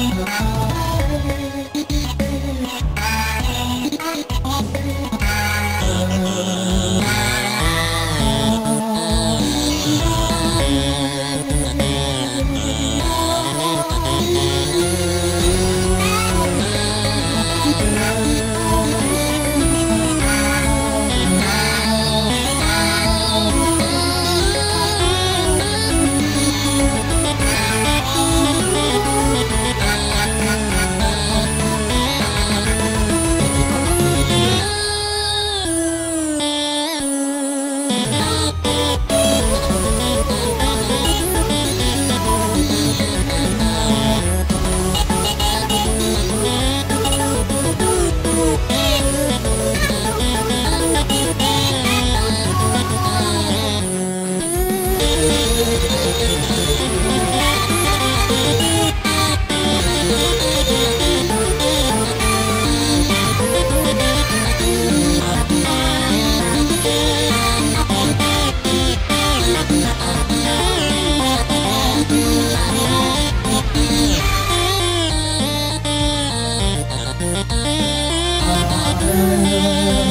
Bye. Yeah.